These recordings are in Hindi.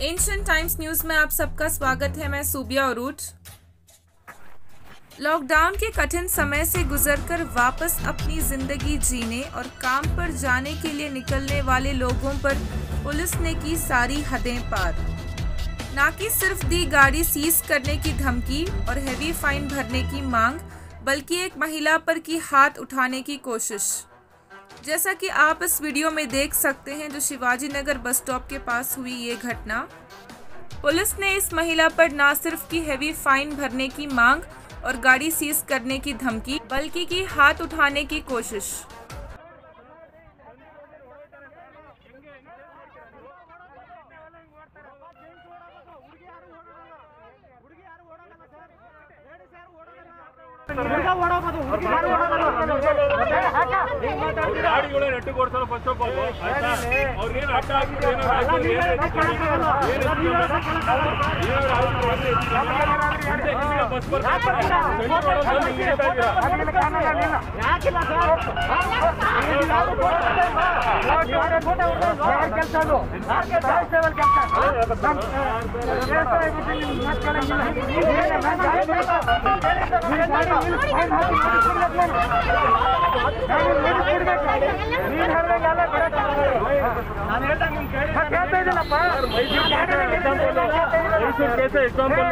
एंशियंट टाइम्स न्यूज़ में आप सबका स्वागत है, मैं सूबिया अरूट लॉकडाउन के कठिन समय से गुजरकर वापस अपनी ज़िंदगी जीने और काम पर जाने के लिए निकलने वाले लोगों पर पुलिस ने की सारी हदें पार। ना कि सिर्फ़ दी गाड़ी सीज करने की धमकी और हैवी फाइन भरने की मांग, बल्कि एक महिला पर की हाथ उठाने की कोशिश। जैसा कि आप इस वीडियो में देख सकते हैं जो शिवाजी नगर बस स्टॉप के पास हुई ये घटना पुलिस ने इस महिला पर न सिर्फ की हैवी फाइन भरने की मांग और गाड़ी सीज करने की धमकी बल्कि की हाथ उठाने की कोशिश ಹುಡುಗ ಓಡೋಗೋದು ಹುಡುಗಿ ಯಾರು ಗಾಡಿಗಳು ನೆಟ್ಟು ಕೊಡ್ತಾರೆ ಫಸ್ಟ್ ಆಫ್ ಆಲ್ ಆಯ್ತಾ ಅವ್ರಿಗೇನು ಅಡ್ಡ ಹಾಕಿದ್ರೆ ಏನಾದ್ರು ಆಯ್ತು, ಏನಾದ್ರು ಹೆಚ್ಚು ಕಡಿಮೆ ಏನಾದ್ರು ಆಯ್ತು ಅಂದ್ರೆ ಹಿಂದೆ ಹಿಂದೆ ಬಸ್ ಬರ್ತಾರೆ ಸೆಂಟ್ರ್ ಮಾಡೋದು ನೀವು ಹೇಳ್ತಾ ಇದ್ದೀರಾ ಯಾಕಿಲ್ಲ ಸರ್ ಕೆಲಸ ಅದು ಕಾನ್ಸ್ಟೇಬಲ್ ನಾನು ಹೇಳ್ದಂಗೆ ನಿಮ್ಗೆ ಕೇಳ್ತಾ ಇದ್ದೀನಪ್ಪ ಮೈಸೂರು ಕೇಸ ಎಕ್ಸಾಂಪಲ್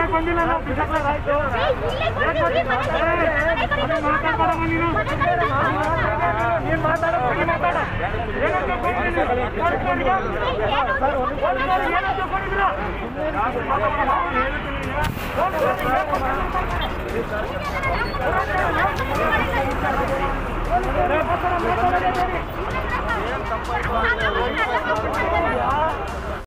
ಮನೆಗೆ ಬಂದಿಲ್ಲ ನಾವು ಬಿಜಾಪುರ ಆಯ್ತು ಮಾತಾಡ್ಬೇಡ ನೀನು ನೀನು ಮಾತಾಡ ಮಾತಾಡ ಏನಂತ ಏನಂತ ಕೊಡಿದ್ರ ಮಾತಾಡ